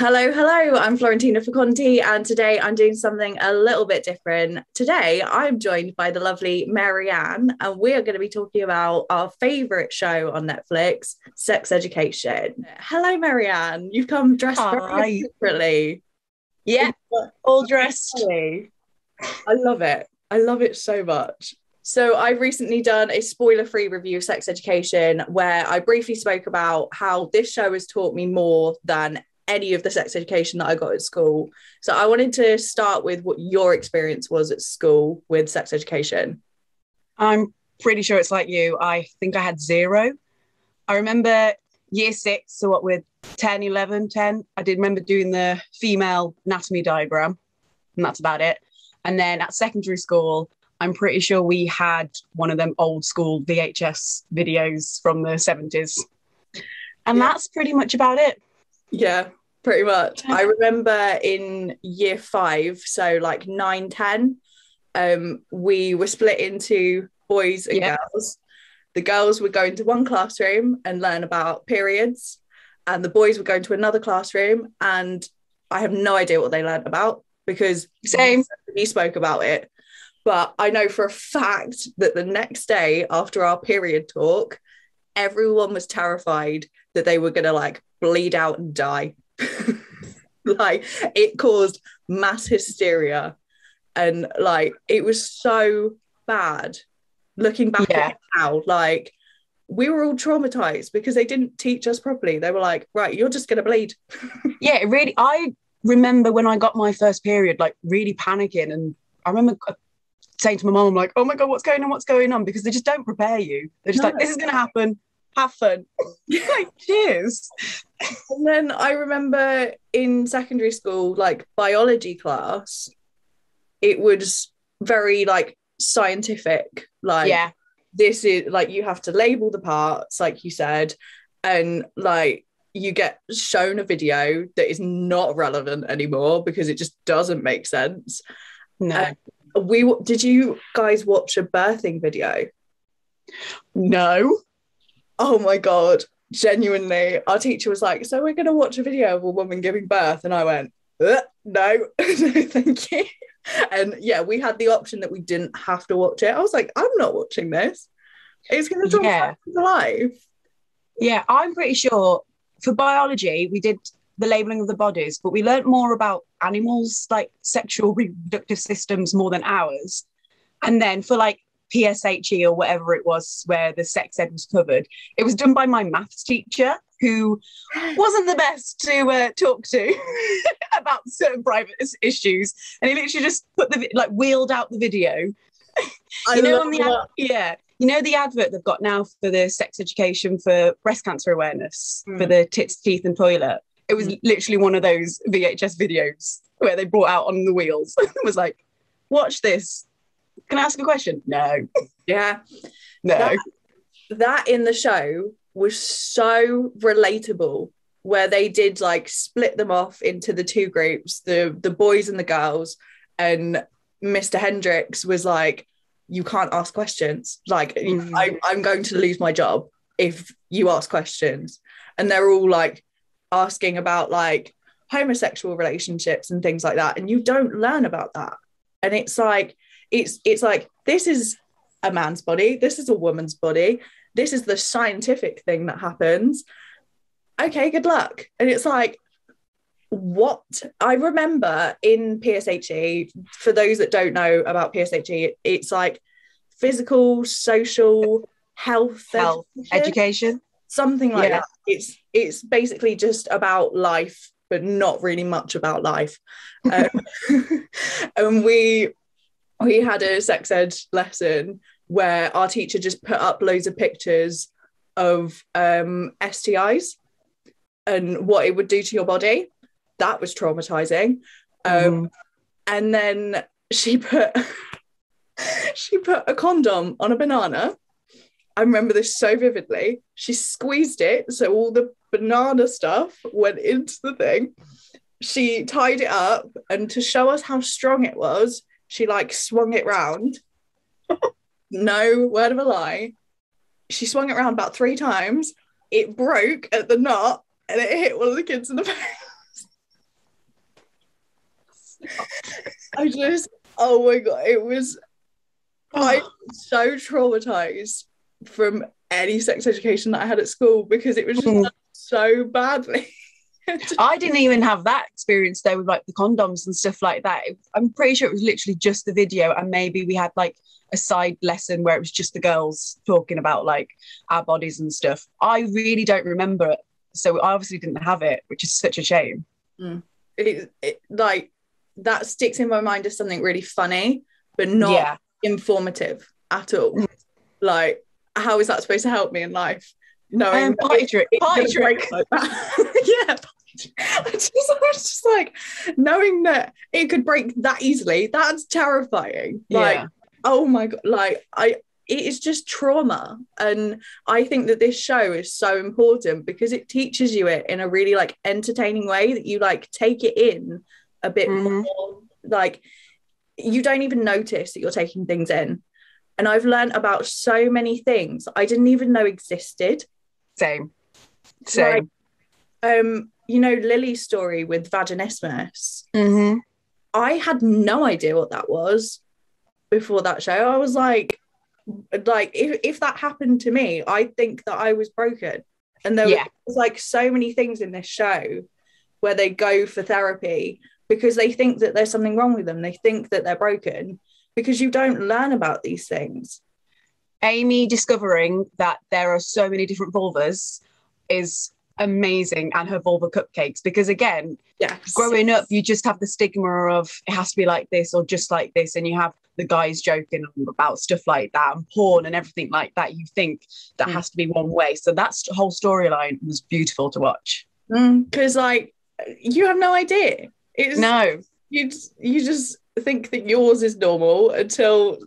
Hello, hello. I'm Florentina Faconti, and today I'm doing something a little bit different. Today I'm joined by the lovely Mary-Anne, and we are going to be talking about our favourite show on Netflix, Sex Education. Hello, Mary-Anne. You've come dressed very differently. Yeah, all dressed. I love it. I love it so much. So, I've recently done a spoiler free review of Sex Education where I briefly spoke about how this show has taught me more than any of the sex education that I got at school. So I wanted to start with what your experience was at school with sex education. I'm pretty sure it's like you. I think I had zero. I remember year six, so what with 10, 11, 10, I did remember doing the female anatomy diagram, and that's about it. And then at secondary school, I'm pretty sure we had one of them old school VHS videos from the 70s. And yeah. that's pretty much about it. Yeah, pretty much. I remember in year five, so like nine, 10, um, we were split into boys and yeah. girls. The girls would go into one classroom and learn about periods, and the boys would go into another classroom. And I have no idea what they learned about because same we spoke about it. But I know for a fact that the next day after our period talk, everyone was terrified that they were going to like bleed out and die. like it caused mass hysteria and like it was so bad looking back yeah. now. Like we were all traumatized because they didn't teach us properly. They were like right you're just gonna bleed. Yeah it really i remember when i got my first period like really panicking. And i remember uh, saying to my mom like oh my god what's going on? What's going on? Because they just don't prepare you. They're just no. like this is gonna happen have fun. like, cheers. And then I remember in secondary school, like biology class, it was very like scientific. Like, yeah, this is like you have to label the parts, like you said, and like you get shown a video that is not relevant anymore because it just doesn't make sense. No. we did you guys watch a birthing video? No oh my god genuinely our teacher was like so we're going to watch a video of a woman giving birth and i went uh, no no thank you. And yeah we had the option that we didn't have to watch it. I was like i'm not watching this. It's going to yeah. life. Yeah i'm pretty sure for biology we did the labeling of the bodies but we learned more about animals like sexual reproductive systems more than ours. And then for like PSHE or whatever it was where the sex ed was covered. It was done by my maths teacher who wasn't the best to uh, talk to about certain private issues, and he literally just put the like wheeled out the video. you know, on the ad- yeah, you know the advert they've got now for the sex education for breast cancer awareness mm. for the tits, teeth, and toilet. It was mm. literally one of those VHS videos where they brought out on the wheels. it was like, watch this can I ask a question? No. Yeah. No. That, that in the show was so relatable where they did like split them off into the two groups, the the boys and the girls, and Mr. Hendricks was like, you can't ask questions. Like mm. I, I'm going to lose my job if you ask questions. And they're all like asking about like homosexual relationships and things like that. And you don't learn about that. And it's like it's it's like this is a man's body. This is a woman's body. This is the scientific thing that happens. Okay good luck. And it's like what? I remember in pshe for those that don't know about pshe it's like physical social health, health education, education. something like yeah. that. It's it's basically just about life but not really much about life. Um, and we we had a sex ed lesson where our teacher just put up loads of pictures of um, STIs and what it would do to your body. That was traumatizing. Um, mm. And then she put she put a condom on a banana. I remember this so vividly. She squeezed it so all the banana stuff went into the thing. She tied it up, and to show us how strong it was, she like swung it round. no word of a lie. She swung it around about three times. It broke at the knot and it hit one of the kids in the face. I just, oh my god, it was. I'm oh. so traumatized from any sex education that I had at school because it was just oh. done so badly. I didn't even have that experience though with like the condoms and stuff like that. I'm pretty sure it was literally just the video, and maybe we had like a side lesson where it was just the girls talking about like our bodies and stuff. I really don't remember it, so I obviously didn't have it, which is such a shame. it, it like that sticks in my mind as something really funny, but not Yeah, informative at all. Mm. Like, how is that supposed to help me in life? Knowing um, party trick, party trick. like yeah. I just, I was just like knowing that it could break that easily. That's terrifying. Like, yeah, oh my god, like I it is just trauma. And I think that this show is so important because it teaches you it in a really like entertaining way that you like take it in a bit Mhm. more like you don't even notice that you're taking things in. And I've learned about so many things I didn't even know existed. Same, same. Um, you know, Lily's story with vaginismus. hmm I had no idea what that was before that show. I was like, like if, if that happened to me, I think that I was broken. And there Yeah. was like so many things in this show where they go for therapy because they think that there's something wrong with them. They think that they're broken because you don't learn about these things. Aimee discovering that there are so many different vulvas is amazing, and her vulva cupcakes because again, Yeah. growing up, you just have the stigma of it has to be like this or just like this, and you have the guys joking about stuff like that and porn and everything like that. You think that Mm. has to be one way. So that whole storyline was beautiful to watch. Because like you have no idea. It's No, you you just think that yours is normal until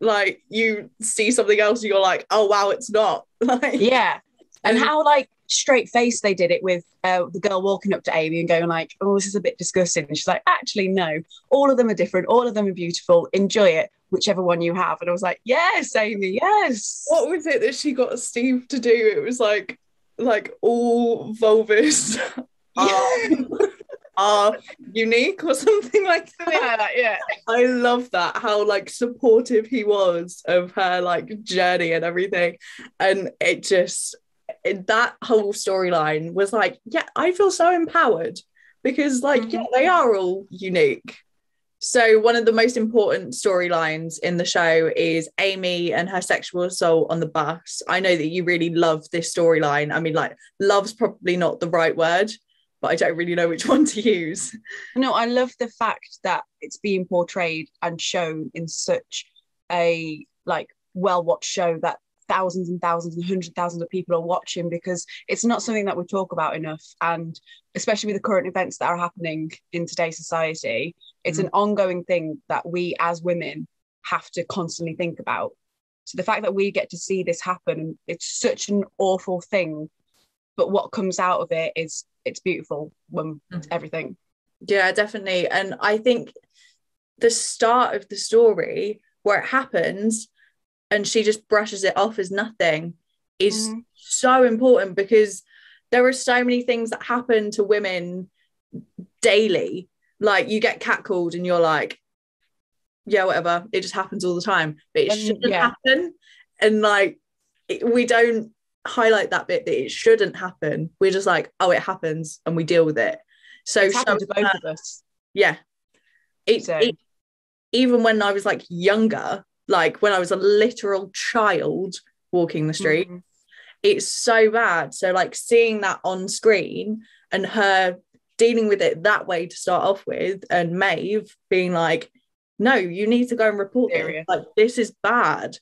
like you see something else you're like oh wow it's not like yeah, and how like straight face they did it with uh, the girl walking up to Aimee and going like, "Oh, this is a bit disgusting," and she's like, "Actually, no. All of them are different. All of them are beautiful. Enjoy it, whichever one you have." And I was like, "Yes, Aimee. Yes." what was it that she got steve to do it was like like all vulvas are, are unique or something like that. yeah, yeah. i love that how like supportive he was of her like journey and everything. And it just it, that whole storyline was like yeah i feel so empowered because like yeah mm-hmm. they are all unique. So one of the most important storylines in the show is aimee and her sexual assault on the bus. I know that you really love this storyline. I mean like love's probably not the right word but i don't really know which one to use. No, I love the fact that it's being portrayed and shown in such a like well watched show that thousands and thousands and hundreds of thousands of people are watching because it's not something that we talk about enough. And especially with the current events that are happening in today's society it's mm. an ongoing thing that we as women have to constantly think about. So the fact that we get to see this happen it's such an awful thing but what comes out of it is it's beautiful when Mhm. everything Yeah, definitely. And I think the start of the story where it happens and she just brushes it off as nothing is Mhm. so important because there are so many things that happen to women daily. Like you get catcalled and you're like, yeah, whatever. It just happens all the time. But it And, shouldn't yeah. happen. And like it- we don't highlight that bit that it shouldn't happen. We're just like, oh, it happens and we deal with it. So it's happened to both her- of us. yeah it, So- it- even when i was like younger like when i was a literal child walking the street Mhm. it's so bad so like seeing that on screen and her dealing with it that way to start off with and Maeve being like no you need to go and report this like this is bad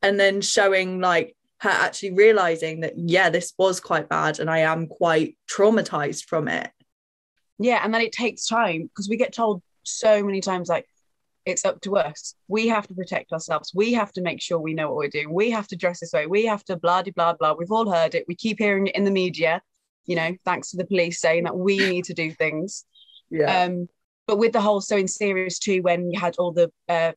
and then showing like her actually realizing that yeah this was quite bad and i am quite traumatized from it Yeah, and then it takes time because we get told so many times like it's up to us. We have to protect ourselves. We have to make sure we know what we're doing. We have to dress this way. We have to blah de blah blah. We've all heard it. We keep hearing it in the media, you know, thanks to the police saying that we need to do things. yeah Um, but with the whole so in series two, when you had all the uh,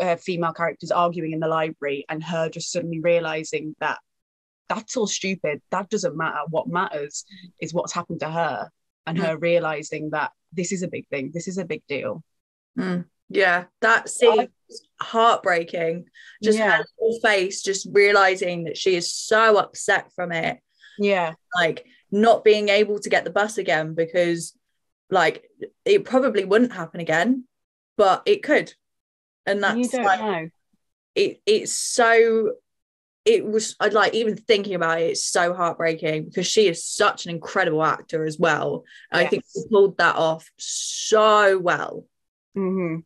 uh, female characters arguing in the library, and her just suddenly realizing that that's all stupid. That doesn't matter. What matters is what's happened to her. and her realizing that this is a big thing, this is a big deal. Mm. Yeah, that scene heartbreaking. Just Yeah. her little face, just realizing that she is so upset from it, Yeah, like not being able to get the bus again because, like, it probably wouldn't happen again, but it could, and that's don't like know. it. It's so. It was. I'd like even thinking about it. It's so heartbreaking because she is such an incredible actor as well. And I think she pulled that off so well. hmm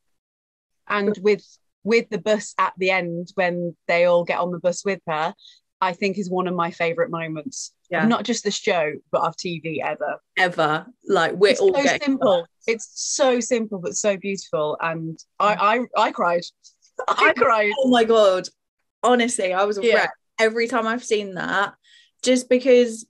And with with the bus at the end when they all get on the bus with her, I think is one of my favorite moments. Yeah. Not just the show, but of TV ever. Ever like we're It's all so simple. It's so simple but so beautiful. And I mm. I, I cried. I cried. oh my god honestly i was a Yeah. wreck every time i've seen that just because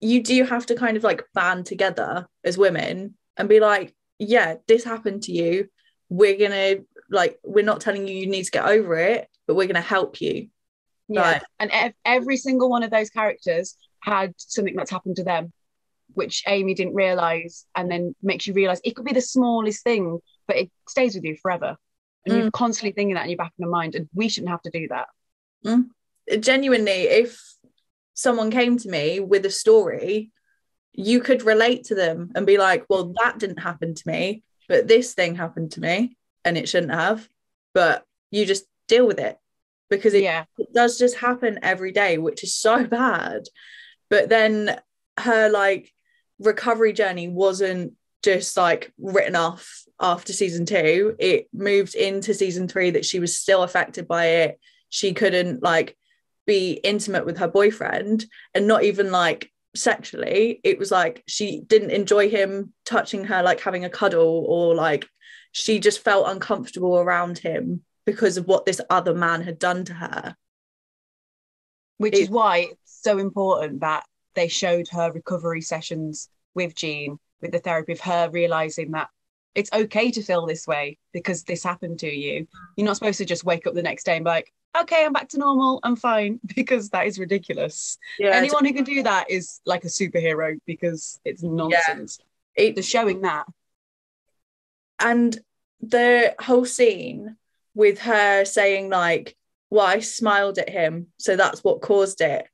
you do have to kind of like band together as women and be like yeah this happened to you we're gonna like we're not telling you you need to get over it but we're gonna help you Yeah. Right. And ev- every single one of those characters had something that's happened to them, which Aimee didn't realize, and then makes you realize it could be the smallest thing, but it stays with you forever. And Mm. you're constantly thinking that in your back of your mind, and we shouldn't have to do that. genuinely if someone came to me with a story you could relate to them and be like well that didn't happen to me but this thing happened to me and it shouldn't have but you just deal with it because it, yeah. it does just happen every day which is so bad but then her like recovery journey wasn't just like written off after season two. It moved into season three that she was still affected by it. She couldn't like be intimate with her boyfriend and not even like sexually. It was like she didn't enjoy him touching her like having a cuddle or like she just felt uncomfortable around him because of what this other man had done to her. Which It- is why it's so important that they showed her recovery sessions with Jean, with the therapy of her realizing that it's okay to feel this way because this happened to you. You're not supposed to just wake up the next day and be like, okay, I'm back to normal, I'm fine, because that is ridiculous. yeah Anyone who can do that is like a superhero because it's nonsense. it, They're showing that. and the whole scene with her saying like well i smiled at him so that's what caused it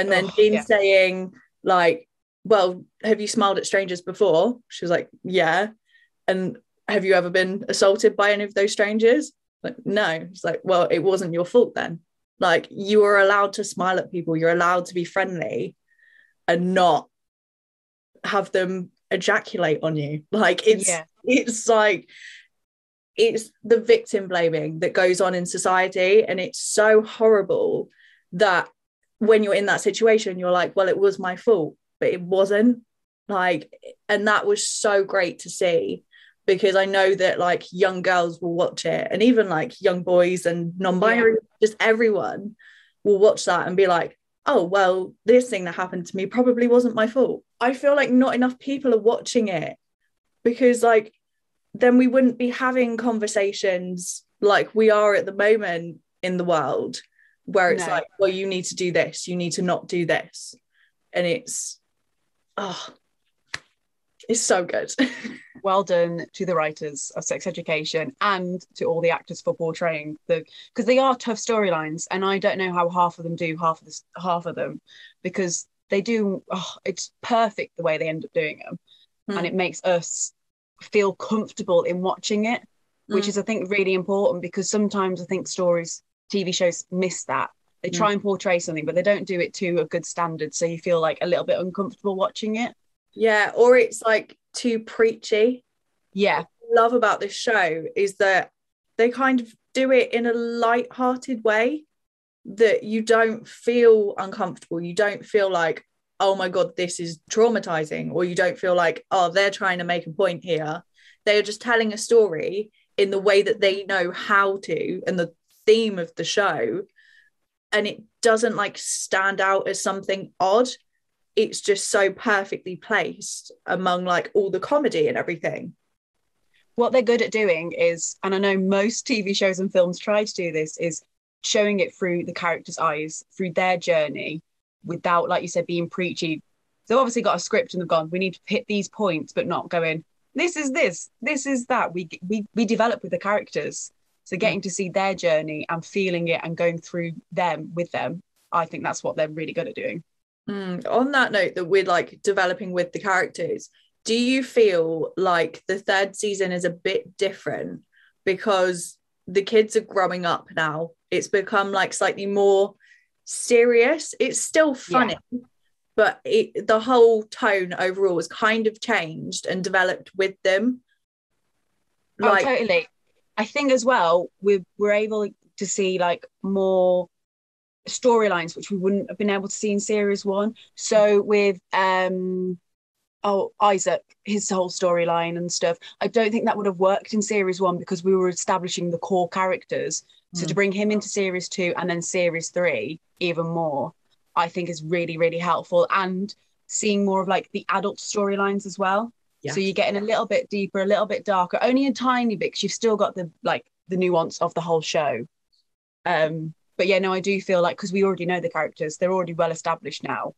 and then Oh, Jean yeah. saying like well have you smiled at strangers before? She was like yeah. And have you ever been assaulted by any of those strangers? Like no. It's like well it wasn't your fault then. Like you are allowed to smile at people. You're allowed to be friendly and not have them ejaculate on you. Like it's Yeah. it's like it's the victim blaming that goes on in society. And it's so horrible that when you're in that situation you're like well it was my fault but it wasn't. Like and that was so great to see because i know that like young girls will watch it and even like young boys and non-binary just everyone will watch that and be like oh well this thing that happened to me probably wasn't my fault. I feel like not enough people are watching it because like then we wouldn't be having conversations like we are at the moment in the world where it's No. like well you need to do this you need to not do this and it's oh it's so good Well done to the writers of Sex Education and to all the actors for portraying the because they are tough storylines, and I don't know how half of them do half of this half of them because they do. Oh, it's perfect the way they end up doing them, Hmm. and it makes us feel comfortable in watching it, which Mm. is I think really important because sometimes I think stories, TV shows miss that. They try and portray something, but they don't do it to a good standard, so you feel like a little bit uncomfortable watching it. yeah or it's like too preachy. Yeah, love about this show is that they kind of do it in a light-hearted way that you don't feel uncomfortable. You don't feel like oh my god this is traumatizing or you don't feel like oh they're trying to make a point here. They are just telling a story in the way that they know how to and the theme of the show and it doesn't like stand out as something odd it's just so perfectly placed among like all the comedy and everything what they're good at doing is, and I know most TV shows and films try to do this, is showing it through the character's eyes, through their journey, without, like you said, being preachy, they've obviously got a script and they've gone, we need to hit these points, but not going, this is this, this is that. We we we develop with the characters. So getting to see their journey and feeling it and going through them with them, I think that's what they're really good at doing. Mm, on that note, that we're like developing with the characters, do you feel like the third season is a bit different because the kids are growing up now? It's become like slightly more serious. It's still funny, yeah. but it, the whole tone overall has kind of changed and developed with them. Oh, like, oh, totally. I think as well, we we're able to see like more storylines which we wouldn't have been able to see in series one. So with um oh Isaac, his whole storyline and stuff, I don't think that would have worked in series one because we were establishing the core characters. So to mm. bring him into series two and then series three even more, I think is really, really helpful. And seeing more of like the adult storylines as well. Yeah. So you're getting a little bit deeper, a little bit darker, only a tiny bit because you've still got the like the nuance of the whole show. Um, but yeah, no, I do feel like because we already know the characters, they're already well established now.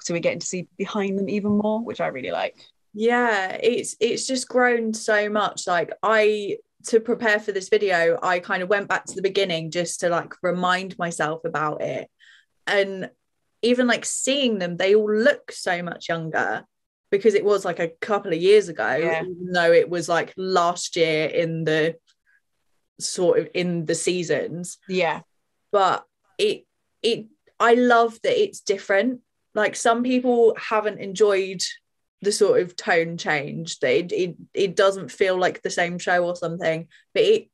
So we're getting to see behind them even more, which I really like. Yeah, it's it's just grown so much. Like I to prepare for this video, I kind of went back to the beginning just to like remind myself about it. And even like seeing them, they all look so much younger because it was like a couple of years ago, yeah. even though it was like last year in the sort of in the seasons. Yeah. But it it I love that it's different. Like some people haven't enjoyed the sort of tone change. That it, it it doesn't feel like the same show or something. But it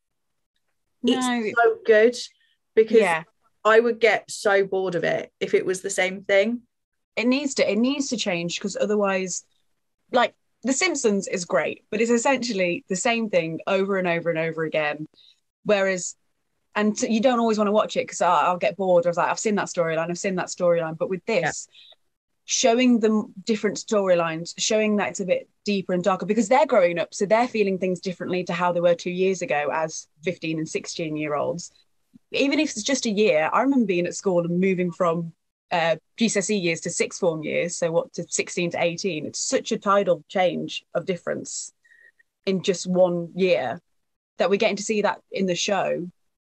no. it's so good because yeah. I would get so bored of it if it was the same thing it needs to it needs to change because otherwise like the simpsons is great but it's essentially the same thing over and over and over again. Whereas and you don't always want to watch it because I'll, ah, I'll, get bored. I was like i've seen that storyline i've seen that storyline. But with this yeah. showing them different storylines showing that it's a bit deeper and darker because they're growing up so they're feeling things differently to how they were two years ago as 15 and 16 year olds. Even if it's just a year i remember being at school and moving from uh, GCSE years to sixth form years, so what to 16 to 18. It's such a tidal change of difference in just one year that we're getting to see that in the show.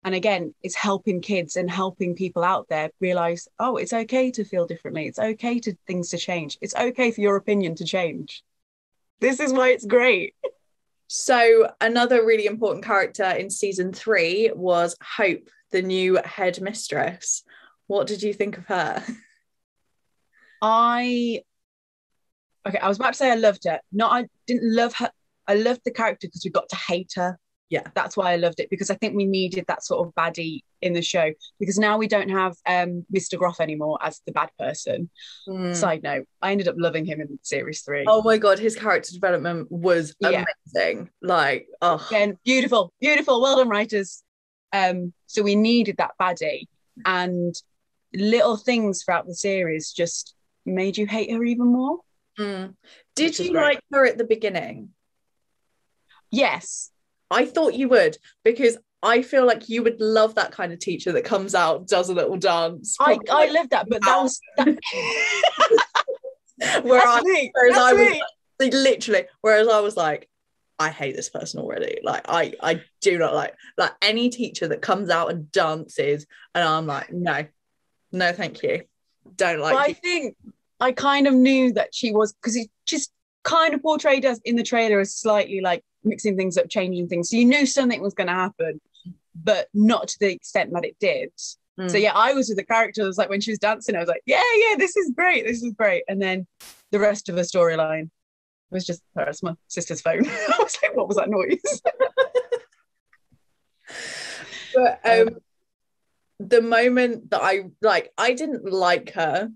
And again, it's helping kids and helping people out there realize, oh, it's okay to feel differently. It's okay to things to change. It's okay for your opinion to change. This is why it's great. So, another really important character in season three was Hope, the new head mistress. What did you think of her? I okay, I was about to say I loved her. No, I didn't love her. I loved the character because we got to hate her. Yeah, that's why I loved it because I think we needed that sort of baddie in the show because now we don't have um, Mr. Groff anymore as the bad person. Mm. Side note, I ended up loving him in series three. Oh my god, his character development was amazing. Yeah. Like, oh, again, beautiful, beautiful. Well done, writers. Um, so we needed that baddie, and little things throughout the series just made you hate her even more. Mm. Did you like her at the beginning? Yes. I thought you would because I feel like you would love that kind of teacher that comes out, does a little dance. I, I love that, but that was that... where That's I, me. whereas That's I was like, literally, whereas I was like, I hate this person already. Like I I do not like like any teacher that comes out and dances, and I'm like, no, no, thank you. Don't like. I think I kind of knew that she was because it just kind of portrayed us in the trailer as slightly like mixing things up, changing things. So you knew something was going to happen, but not to the extent that it did. Mm. So yeah, I was with the character. I was like when she was dancing, I was like, yeah, yeah, this is great, this is great. And then the rest of the storyline was just oh, that's my sister's phone. I was like, what was that noise? but um, um the moment that I like, I didn't like her.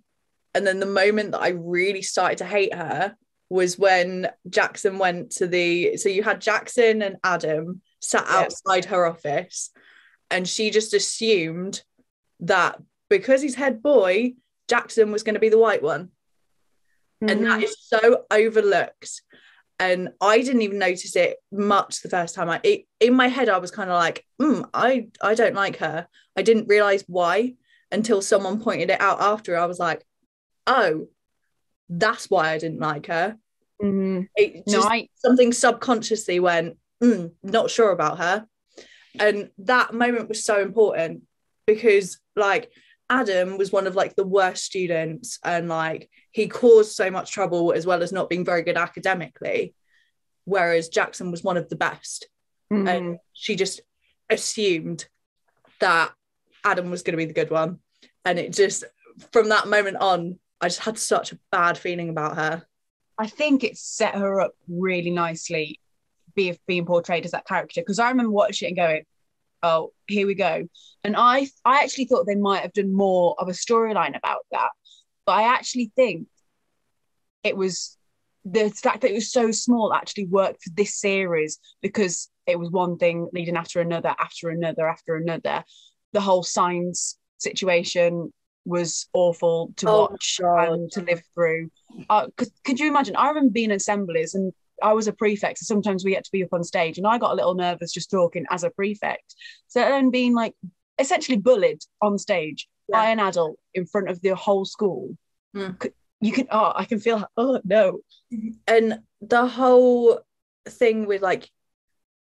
And then the moment that I really started to hate her was when Jackson went to the. So you had Jackson and Adam sat yeah. outside her office, and she just assumed that because he's head boy, Jackson was going to be the white one. Mm-hmm. And that mm-hmm. so overlooked and I didn't even notice it much the first time. I it, in my head I was kind of like, mm, I I don't like her. I didn't realize why until someone pointed it out after. I was like, oh, that's why I didn't like her. Mhm. It No, just I something subconsciously went, mm, not sure about her. And that moment was so important because like Adam was one of like the worst students and like he caused so much trouble as well as not being very good academically. Whereas Jackson was one of the best. mhm. And she just assumed that Adam was going to be the good one. And it just, from that moment on, I just had such a bad feeling about her. I think it set her up really nicely be, being portrayed as that character because I remember watching it and going, "Oh, here we go." And I I actually thought they might have done more of a storyline about that, but I actually think it was the fact that it was so small actually worked for this series because it was one thing leading after another, after another, after another. The whole signs situation was awful to Oh, watch and to live through. Uh, could, could you imagine? I remember being in assemblies and I was a prefect, so sometimes we had to be up on stage, and I got a little nervous just talking as a prefect. So then being like essentially bullied on stage by an adult in front of the whole school. Mm. You can oh, I can feel oh no. and the whole thing with like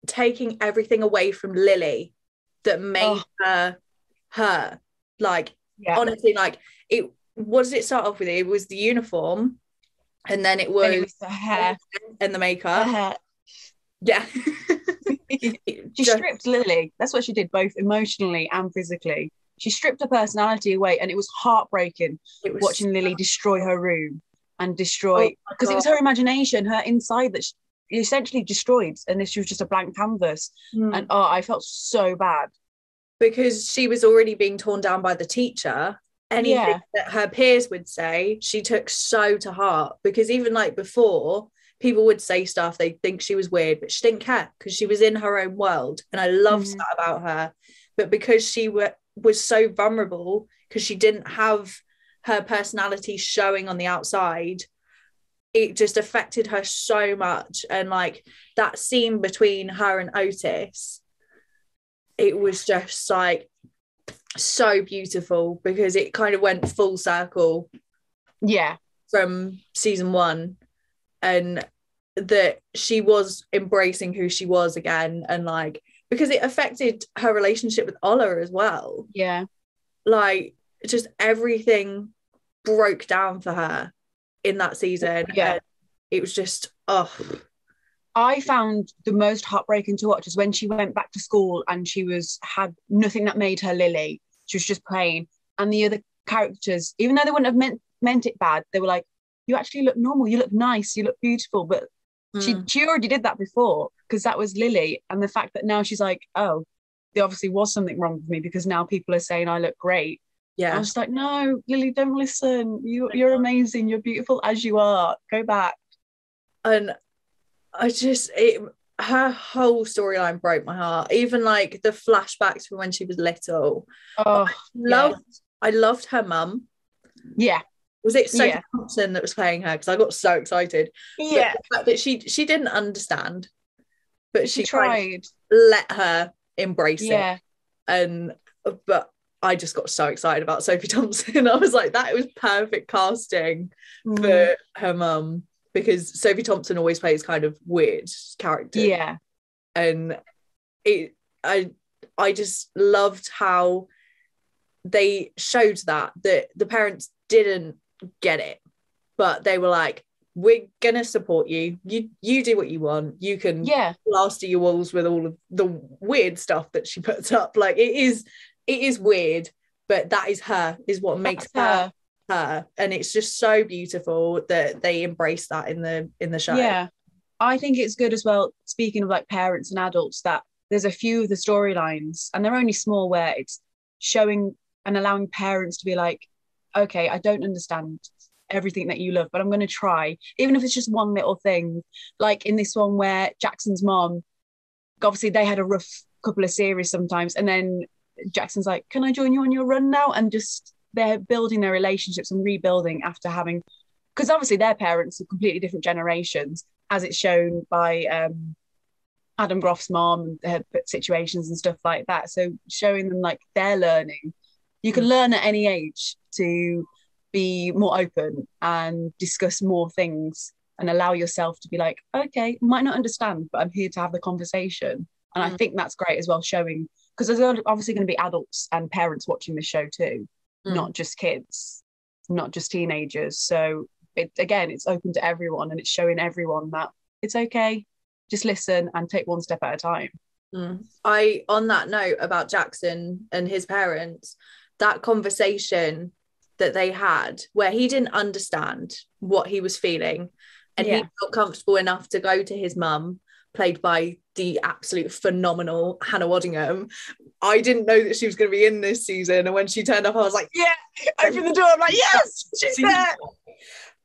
taking everything away from Lily that made Oh. her her like Yeah. honestly like it what did it start off with it was the uniform and then it was, and it was the hair. and the the makeup hair. yeah she stripped Lily. That's what she did, both emotionally and physically. She stripped her personality away, and it was heartbreaking it was watching Lily destroy her room and destroy Oh because it was her imagination, her inside that she essentially destroyed, and this was just a blank canvas. Mm. And oh, I felt so bad. because she was already being torn down by the teacher anything Yeah. that her peers would say she took so to heart because even like before people would say stuff they think she was weird but she didn't care because she was in her own world and i loved Mhm. that about her but because she wa was so vulnerable because she didn't have her personality showing on the outside it just affected her so much and like that scene between her and otis it was just like so beautiful because it kind of went full circle Yeah, from season one and that she was embracing who she was again and like because it affected her relationship with Ola as well. Yeah, like just everything broke down for her in that season. Yeah. and it was just oh I found the most heartbreaking to watch is when she went back to school and she was had nothing that made her Lily. She was just plain, and the other characters, even though they wouldn't have meant meant it bad, they were like, "You actually look normal. You look nice. You look beautiful." But she mm, she already did that before because that was Lily, and the fact that now she's like, "Oh, there obviously was something wrong with me because now people are saying I look great." Yeah, I was like, "No, Lily, don't listen. You you're amazing. You're beautiful as you are. Go back." and I just it her whole storyline broke my heart. Even like the flashbacks from when she was little. Oh, Loved I loved her mum. yeah, Was it Sophie Yeah. Thompson that was playing her? Because I got so excited. But yeah. the fact that she she didn't understand, but She she, tried. let her embrace it. Yeah. And but I just got so excited about Sophie Thompson. I was like, that was perfect casting Mm. for her mum because Sophie Thompson always plays kind of weird characters. Yeah. and it i i just loved how they showed that that the parents didn't get it but they were like we're gonna support you you you do what you want you can Yeah. plaster your walls with all of the weird stuff that she puts up like it is it is weird but that is her is what makes That's her her and it's just so beautiful that they embrace that in the in the show Yeah. I think it's good as well, speaking of like parents and adults, that there's a few of the storylines, and they're only small, where it's showing and allowing parents to be like, okay, I don't understand everything that you love, but I'm going to try, even if it's just one little thing. Like in this one where Jackson's mom, obviously they had a rough couple of series sometimes, and then Jackson's like, can I join you on your run now? And just they're building their relationships and rebuilding after having because obviously their parents are completely different generations, as it's shown by um, Adam Groff's mom and her situations and stuff like that. So showing them like they're learning, you can learn at any age to be more open and discuss more things and allow yourself to be like, okay, might not understand, but I'm here to have the conversation. And I Mm. think that's great as well, showing because there's obviously going to be adults and parents watching the show too, Mm. not just kids, not just teenagers. So it again, it's open to everyone and it's showing everyone that it's okay, just listen and take one step at a time. Mm. I on that note about Jackson and his parents, that conversation that they had where he didn't understand what he was feeling and he felt comfortable enough to go to his mum, played by the absolute phenomenal Hannah Waddingham. I didn't know that she was going to be in this season, and when she turned up, I was like, Yeah, open the door. I'm like, yes, she's there.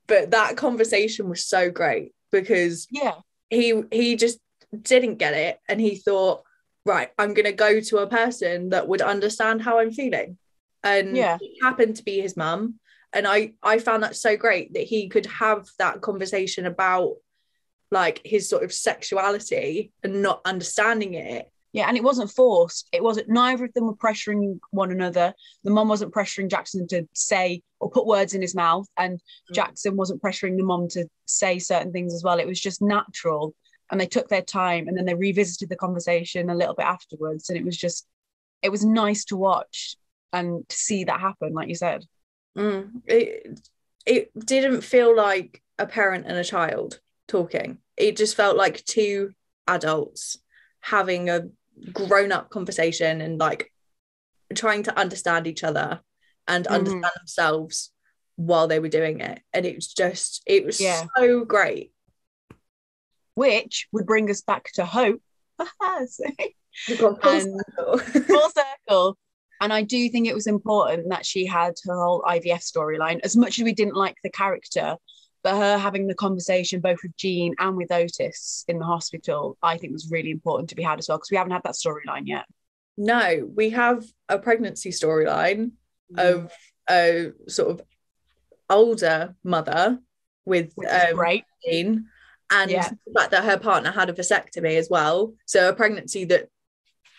But that conversation was so great because Yeah, he he just didn't get it and he thought right i'm going to go to a person that would understand how i'm feeling and Yeah. it happened to be his mum and i i found that so great that he could have that conversation about like his sort of sexuality and not understanding it yeah, and it wasn't forced. It wasn't. Neither of them were pressuring one another. The mom wasn't pressuring Jackson to say or put words in his mouth, and Mm. Jackson wasn't pressuring the mom to say certain things as well. It was just natural, and they took their time, and then they revisited the conversation a little bit afterwards, and it was just, it was nice to watch and to see that happen, like you said. Mm. it it didn't feel like a parent and a child talking it just felt like two adults having a grown up conversation and like trying to understand each other and Mhm. understand themselves while they were doing it and it was just it was Yeah. so great Which would bring us back to hope. Full And- circle. full circle. And I do think it was important that she had her whole IVF storyline. As much as we didn't like the character, but her having the conversation both with Jean and with Otis in the hospital, I think was really important to be had as well because we haven't had that storyline yet. no we have a pregnancy storyline of a sort of older mother with um, great. Jean, and Yeah. the fact that her partner had a vasectomy as well. So a pregnancy that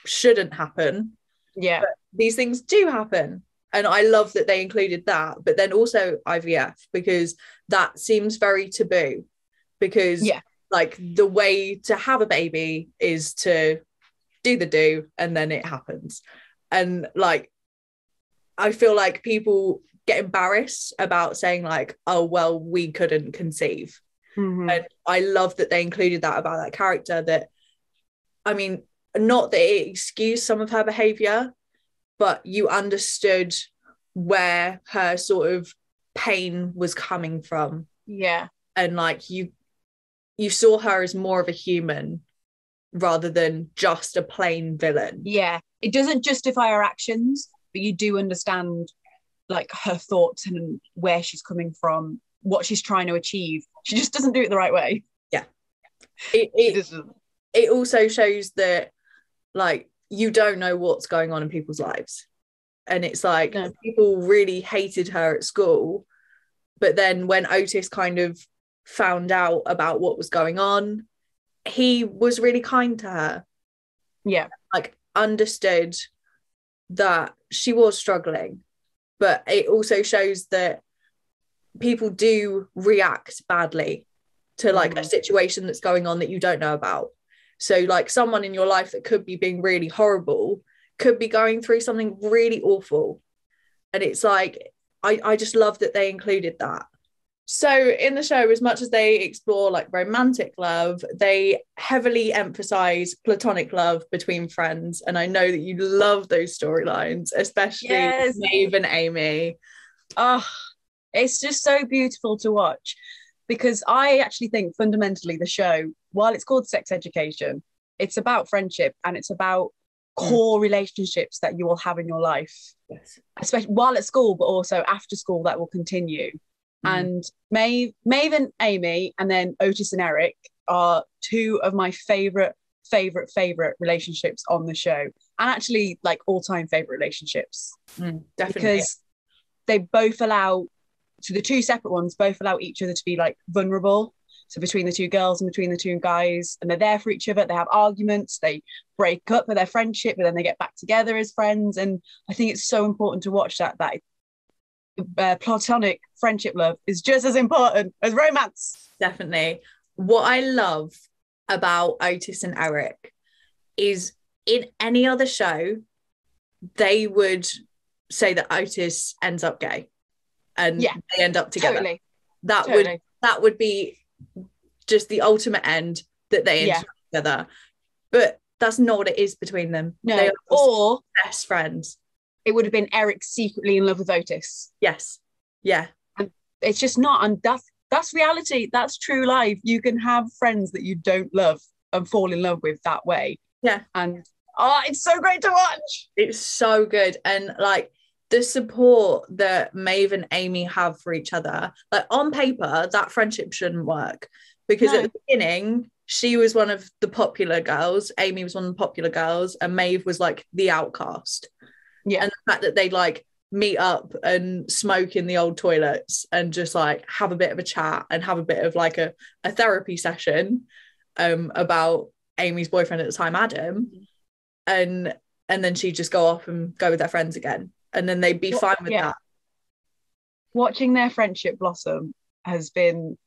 shouldn't happen. Yeah. These things do happen. And I love that they included that, but then also IVF because that seems very taboo. Because Yeah. like the way to have a baby is to do the do and then it happens. And like I feel like people get embarrassed about saying like, oh well, we couldn't conceive. Mhm. And I love that they included that about that character. That, I mean, not that it excused some of her behavior, but you understood where her sort of pain was coming from. Yeah. And like you, you saw her as more of a human rather than just a plain villain. Yeah. It doesn't justify her actions, but you do understand like her thoughts and where she's coming from, what she's trying to achieve. She just doesn't do it the right way. It, it, it also shows that like you don't know what's going on in people's lives and it's like No. people really hated her at school but then when otis kind of found out about what was going on he was really kind to her yeah. like understood that she was struggling but it also shows that people do react badly to like a Mhm. situation that's going on that you don't know about so like someone in your life that could be being really horrible could be going through something really awful. And it's like i i just love that they included that. So in the show as much as they explore like romantic love they heavily emphasize platonic love between friends. And i know that you love those storylines especially Yes. Maeve and aimee. Oh, it's just so beautiful to watch because I actually think fundamentally the show, while it's called Sex Education, it's about friendship and it's about Mm. core relationships that you will have in your life, yes especially while at school, but also after school that will continue. Mm. And Maeve, Maeve and Aimee, and then Otis and Eric are two of my favorite, favorite, favorite relationships on the show, and actually like all-time favorite relationships Mm, definitely because they both allow so the two separate ones both allow each other to be like vulnerable so between the two girls and between the two guys and they're there for each other they have arguments they break up with their friendship but then they get back together as friends and i think it's so important to watch that that uh, platonic friendship love is just as important as romance. definitely. What I love about Otis and Eric is in any other show, they would say that Otis ends up gay and Yeah. they end up together. Totally. That would that would be just the ultimate end that they end Yeah. up together. But that's not what it is between them. No. They are Or best friends. it would have been Eric secretly in love with Otis. Yes. Yeah. It's just not, and that's that's reality. That's true life. You can have friends that you don't love and fall in love with that way. Yeah. And oh, it's so great to watch. It's so good. And like the support that Maeve and Aimee have for each other, like on paper, that friendship shouldn't work because No. at the beginning, she was one of the popular girls, Aimee was one of the popular girls, and Maeve was like the outcast. Yeah. And the fact that they like meet up and smoke in the old toilets and just like have a bit of a chat and have a bit of like a, a therapy session um about Aimee's boyfriend at the time, Adam. And and then she'd just go off and go with their friends again. And then they'd be Well, fine with yeah. that. Watching their friendship blossom has been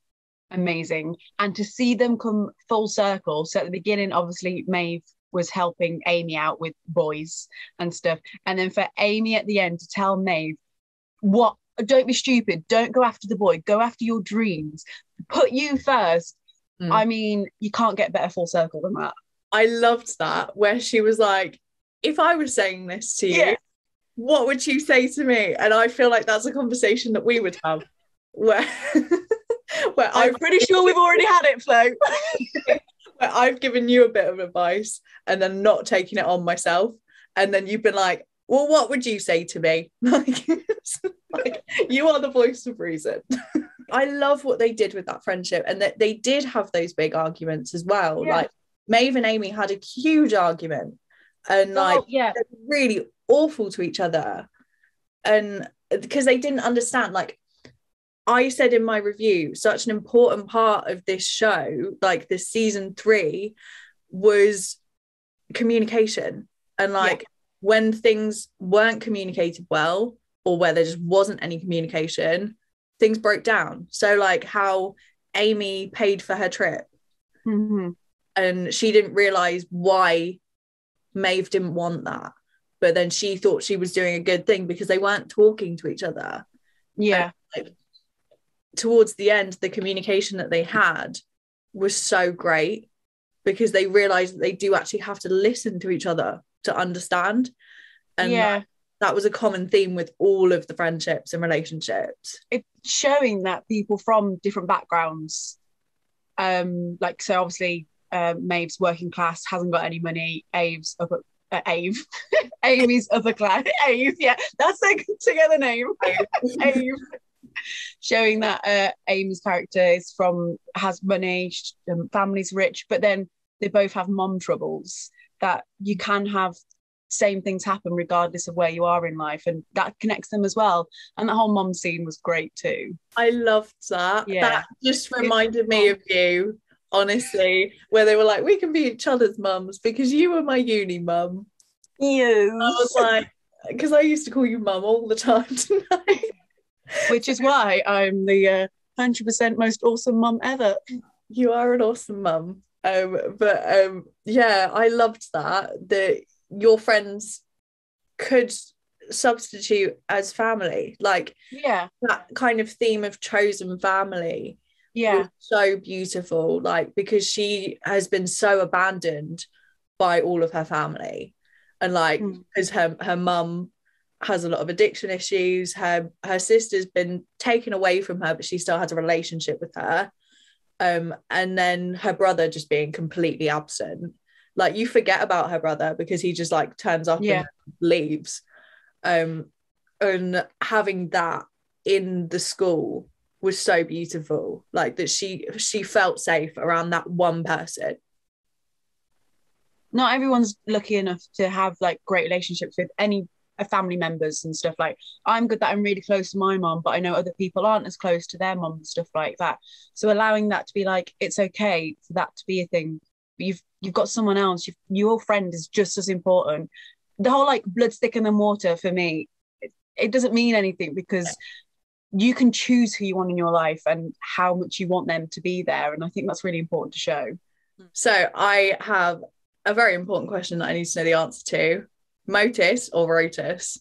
amazing. And to see them come full circle. So at the beginning, obviously, Maeve was helping Aimee out with boys and stuff. And then for Aimee at the end to tell Maeve, what don't be stupid, don't go after the boy, go after your dreams, put you first. Mm. I mean, you can't get better full circle than that. I loved that where she was like, if I was saying this to you, Yeah. What would you say to me? And I feel like that's a conversation that we would have where where I'm pretty sure we've already had it, Flo. where I've given you a bit of advice and then not taking it on myself. And then you've been like, well, what would you say to me? Like, like, you are the voice of reason. I love what they did with that friendship and that they did have those big arguments as well. Yeah. Like Maeve and Aimee had a huge argument and oh, like Oh, yeah, really awful to each other and because they didn't understand like i said in my review such an important part of this show like this season three was communication and like when things weren't communicated well or where there just wasn't any communication things broke down so like how aimee paid for her trip Mhm. and she didn't realize why Maeve didn't want that. But then she thought she was doing a good thing because they weren't talking to each other. yeah, Towards the end, the communication that they had was so great because they realized that they do actually have to listen to each other to understand. And yeah. that was a common theme with all of the friendships and relationships. it's showing that people from different backgrounds um like so obviously um Maeve's working class hasn't got any money Ave's upper uh, Ave. Aimee's upper class. Ave yeah. That's good together name. Ave. Showing that uh Aimee's character is from has money um, family's rich but then they both have mom troubles that you can have same things happen regardless of where you are in life and that connects them as well. And the whole mom scene was great too. I loved that. Yeah. That just reminded me of you, honestly, where they were like, we can be each other's mums because you were my uni mum. yes I was like, because I used to call you mum all the time tonight. which is why i'm the uh, 100% most awesome mom ever you are an awesome mum. Um, but um, yeah, I loved that that your friends could substitute as family, like yeah that kind of theme of chosen family. Yeah. So beautiful like because she has been so abandoned by all of her family. And like Mm. because her her mum has a lot of addiction issues. Her her sister's been taken away from her but she still has a relationship with her. Um and then her brother just being completely absent. Like you forget about her brother because he just like turns up Yeah. and leaves. Um and having that in the school was so beautiful like that she she felt safe around that one person. Not everyone's lucky enough to have like great relationships with any uh, family members and stuff like i'm good that i'm really close to my mom but i know other people aren't as close to their mom and stuff like that. So allowing that to be like it's okay for that to be a thing but you've you've got someone else you've, your friend is just as important. The whole like blood thicker than water for me it, it doesn't mean anything because you can choose who you want in your life and how much you want them to be there. And I think that's really important to show. So I have a very important question that I need to know the answer to. Motis or Rotis?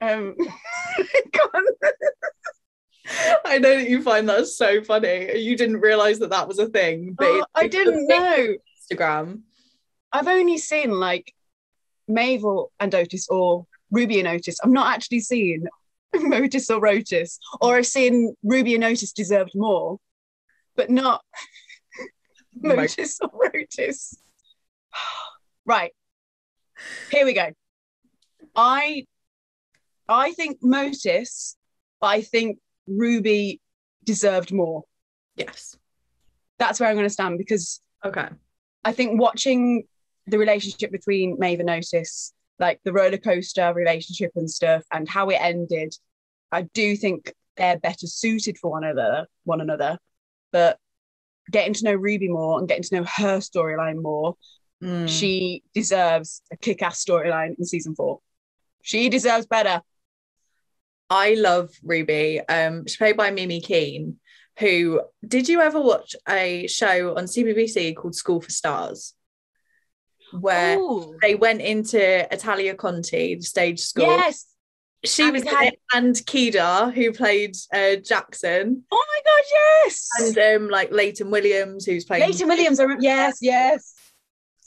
Um, I know that you find that so funny. You didn't realize that that was a thing, but oh, I didn't know. Instagram. I've only seen like Maeve and Otis or Ruby and Otis. I'm not actually seeing Motis or Rotis, or I've seen Ruby and Otis deserved more, but not Mo- Motis or Rotis. right. Here we go. I I think Motis, I think Ruby deserved more. Yes. That's where I'm going to stand because Okay. I think watching the relationship between Maeve and Otis, like the roller coaster relationship and stuff, and how it ended, I do think they're better suited for one another. One another, but getting to know Ruby more and getting to know her storyline more, Mm. she deserves a kick-ass storyline in season four. She deserves better. I love Ruby. Um, she's played by Mimi Keene. Who did you ever watch a show on CBBC called School for Stars, where Ooh. they went into Italia Conti, the stage school. Yes. she and was had- it, and Kedar, who played uh, Jackson, Oh my god, yes. and um, like Leighton Williams, who's playing Leighton Williams. I remember. Yes, yes.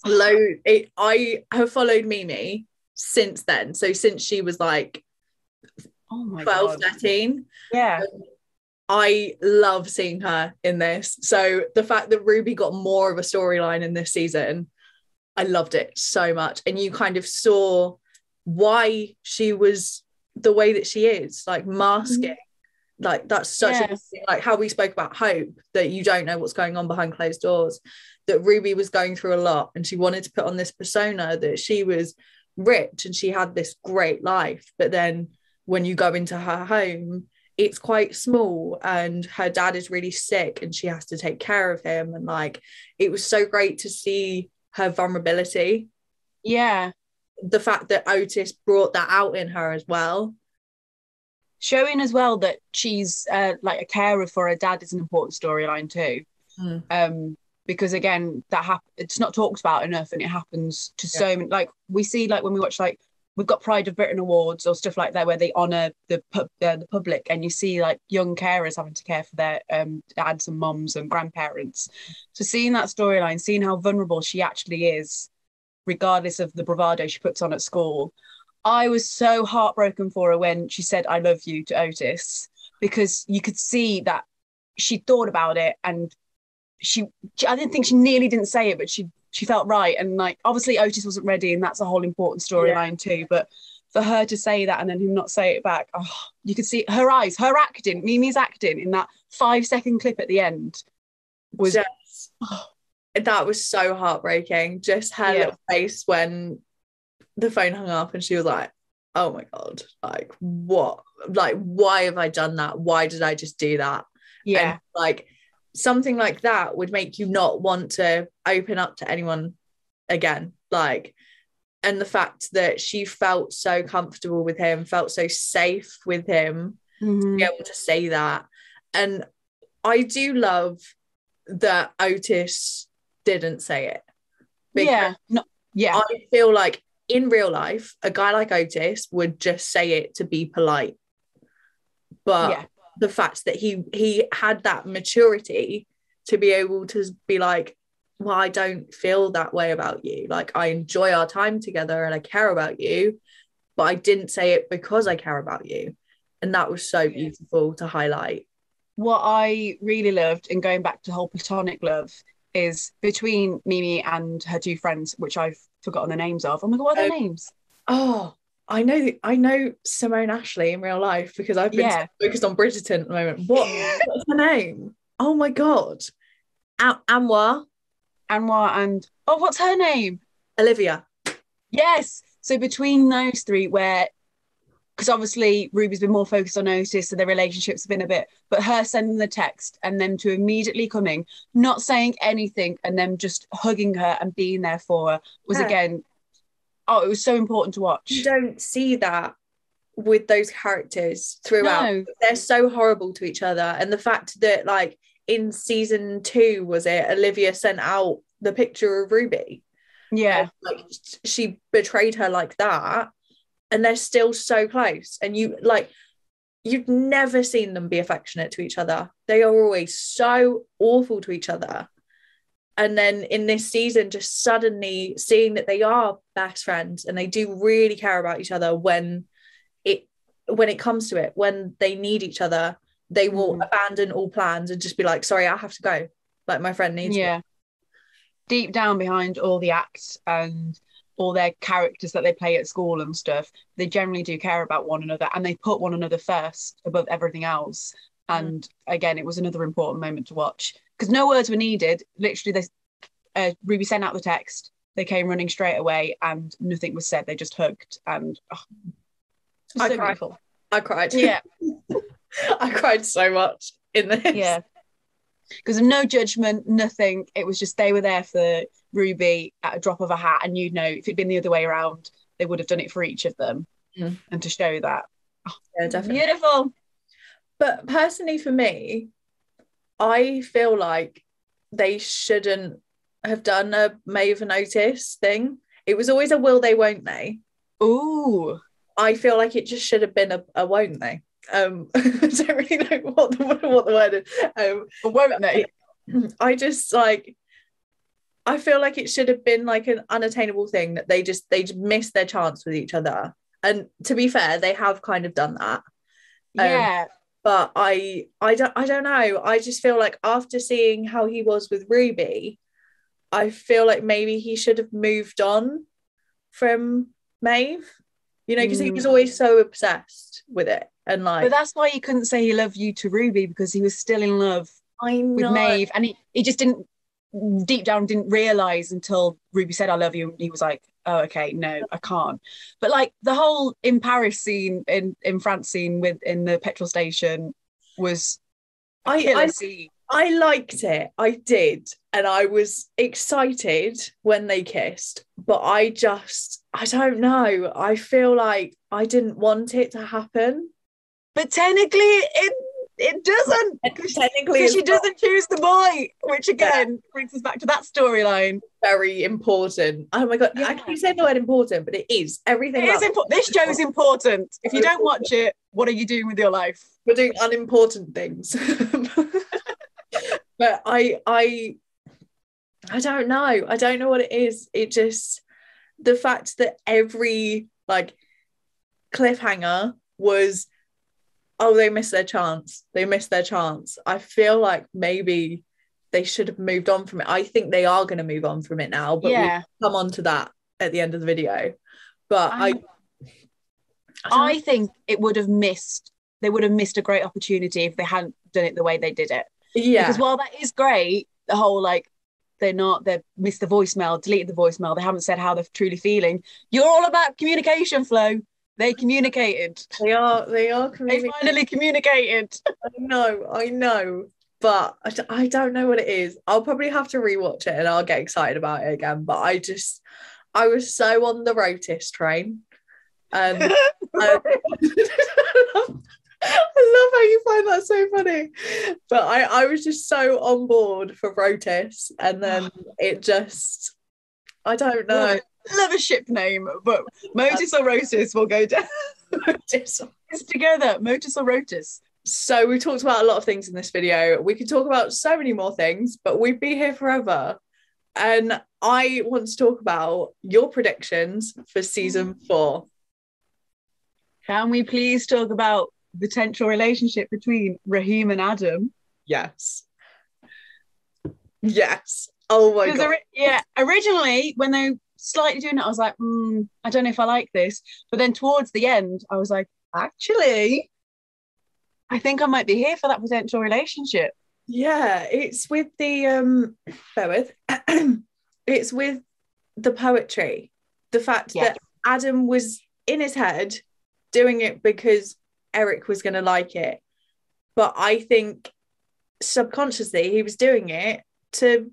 low. It, I have followed Mimi since then. So since she was like Oh my 12, god. 13. Yeah. I love seeing her in this. So the fact that Ruby got more of a storyline in this season, I loved it so much. And you kind of saw why she was the way that she is, like masking. Mm-hmm. Like that's such Yeah. a like how we spoke about hope that you don't know what's going on behind closed doors. That Ruby was going through a lot and she wanted to put on this persona that she was rich and she had this great life. But then when you go into her home, it's quite small and her dad is really sick and she has to take care of him and like it was so great to see her vulnerability Yeah. the fact that Otis brought that out in her as well showing as well that she's uh, like a carer for her dad is an important storyline too Mm. um because again that hap- it's not talked about enough and it happens to so many like we see like when we watch like we've got pride of britain awards or stuff like that where they honor the pub uh, the public and you see like young carers having to care for their um dads and moms and grandparents. So seeing that storyline seeing how vulnerable she actually is regardless of the bravado she puts on at school I was so heartbroken for her when she said I love you to Otis because you could see that she thought about it and she, she I didn't think she nearly didn't say it but she she felt right. And like obviously Otis wasn't ready and that's a whole important storyline too but for her to say that and then him not say it back oh, you could see her eyes her acting Mimi's acting in that five second clip at the end was just oh. that was so heartbreaking. Just her Yeah. little face when the phone hung up and she was like oh my god like what like why have I done that? Why did I just do that? Yeah. And, like something like that would make you not want to open up to anyone again like and the fact that she felt so comfortable with him felt so safe with him Mhm. be able to say that. And i do love that otis didn't say it. Yeah no, yeah. I feel like in real life a guy like otis would just say it to be polite. But yeah the fact that he he had that maturity to be able to be like well i don't feel that way about you like i enjoy our time together and i care about you but i didn't say it because i care about you and that was so beautiful to highlight what I really loved, and going back to whole platonic love, is between Mimi and her two friends, which I've forgotten the names of. Oh my god, what are their Oh, names? oh i know i know simone ashley in real life because i've been Yeah. so focused on bridgerton at the moment what what's her name oh my god Am- Anwar Anwar and oh, what's her name? olivia Yes. So between those three, where because obviously Ruby's been more focused on Otis, so their relationships have been a bit, but her sending the text and them to immediately coming, not saying anything, and them just hugging her and being there for her was Yeah. again, oh, it was so important to watch. you don't see that with those characters throughout. No. They're so horrible to each other. And the fact that like in season two, was it Olivia sent out the picture of Ruby? Yeah. like she betrayed her like that and they're still so close and you like you've never seen them be affectionate to each other they are always so awful to each other and then in this season just suddenly seeing that they are best friends and they do really care about each other when it when it comes to it when they need each other they will Mhm. abandon all plans and just be like sorry i have to go like my friend needs me Yeah. Deep down behind all the acts and all their characters that they play at school and stuff, they generally do care about one another and they put one another first above everything else. And again, it was another important moment to watch because no words were needed. Literally, this uh, Ruby sent out the text. They came running straight away, and nothing was said. They just hugged, and oh, I so cried. beautiful. i cried Yeah, i cried so much in this yeah. Because of no judgment, nothing. It was just they were there for Ruby at a drop of a hat, and you'd know if it'd been the other way around, they would have done it for each of them, Mm. and to show that Yeah, definitely. beautiful. But personally, for me, I feel like they shouldn't have done a Maeve and notice thing. It was always a will they, won't they. Ooh, I feel like it just should have been a, a won't they. Um, I don't really know what the, what the word is. Um, won't they? I just like I feel like it should have been like an unattainable thing that they just they just missed their chance with each other. And to be fair, they have kind of done that. Yeah, But I I don't I don't know. I just feel like after seeing how he was with Ruby, I feel like maybe he should have moved on from Maeve. You know, because he was Mm. always so obsessed with it. And like but that's why he couldn't say he loved you to Ruby because he was still in love with. Maeve, and he, he just didn't deep down didn't realize until Ruby said I love you, and he was like, oh okay, no, I can't. But like the whole in Paris scene in in France scene with in the petrol station was I- I- scene. I liked it. I did. And I was excited when they kissed, but I just, I don't know. I feel like I didn't want it to happen. But technically, it it doesn't. Technically, Because she it's not doesn't choose the boy, which again brings us back to that storyline. very important. Oh my God. I Yeah. keep saying the word important, but it is. Everything It is important. This show is important. If you don't watch it, what are you doing with your life? we're doing unimportant things. but I I I don't know. I don't know what it is. It just the fact that every like cliffhanger was oh they missed their chance. They missed their chance. I feel like maybe they should have moved on from it. I think they are going to move on from it now, but yeah, we'll come on to that at the end of the video. But I I- I I think it would have missed. They would have missed a great opportunity if they hadn't done it the way they did it. yeah. Because while that is great, the whole like they're not they've missed the voicemail, deleted the voicemail. They haven't said how they're truly feeling. You're all about communication, Flo. They communicated. they are they are They finally communicated. I know, I know, but I, d- I don't know what it is. I'll probably have to rewatch it and I'll get excited about it again. But I just, I was so on the Rotis train, um, and I, I love how you find that so funny. But I, I was just so on board for Rotis, and then it just, I don't know. Love a ship name, but Motis or Rotis will go down. It's together, Motis or Rotis. So we've talked about a lot of things in this video. We could talk about so many more things, but we'd be here forever. And I want to talk about your predictions for season four. Can we please talk about the potential relationship between Raheem and Adam? Yes. Yes. Oh my god. ori- yeah, originally when they slightly doing it, I was like, mm, I don't know if I like this. But then towards the end, I was like, actually, I think I might be here for that potential relationship. Yeah, it's with the um bear with. it's with the poetry. The fact Yeah. that Adam was in his head doing it because Eric was gonna like it. But I think subconsciously he was doing it to